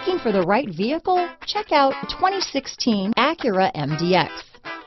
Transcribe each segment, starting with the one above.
Looking for the right vehicle? Check out 2016 Acura MDX.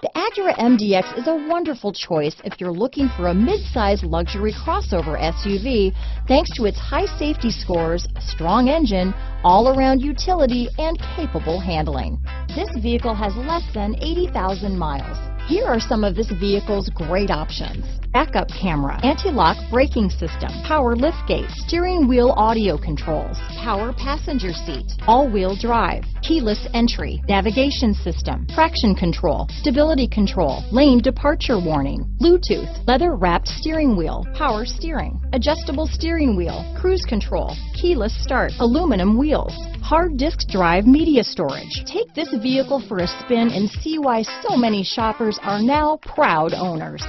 The Acura MDX is a wonderful choice if you're looking for a mid-size luxury crossover SUV thanks to its high safety scores, strong engine, all-around utility, and capable handling. This vehicle has less than 80,000 miles. Here are some of this vehicle's great options. Backup camera, anti-lock braking system, power liftgate, steering wheel audio controls, power passenger seat, all-wheel drive, keyless entry, navigation system, traction control, stability control, lane departure warning, Bluetooth, leather wrapped steering wheel, power steering, adjustable steering wheel, cruise control, keyless start, aluminum wheels, hard disk drive media storage. Take this vehicle for a spin and see why so many shoppers are now proud owners.